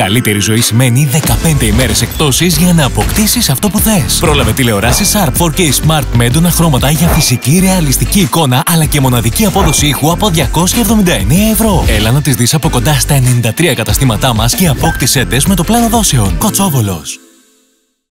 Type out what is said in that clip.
Καλύτερη ζωή σημαίνει 15 ημέρες εκτόσει για να αποκτήσεις αυτό που θες. Πρόλαβε τηλεοράσει Sharp 4K Smart με έντονα χρώματα για φυσική ρεαλιστική εικόνα αλλά και μοναδική απόδοση ήχου από 279 ευρώ. Έλα να τις δεις από κοντά στα 93 καταστήματά μας και απόκτησέ με το πλάνο δόσεων. Κοτσόβολος.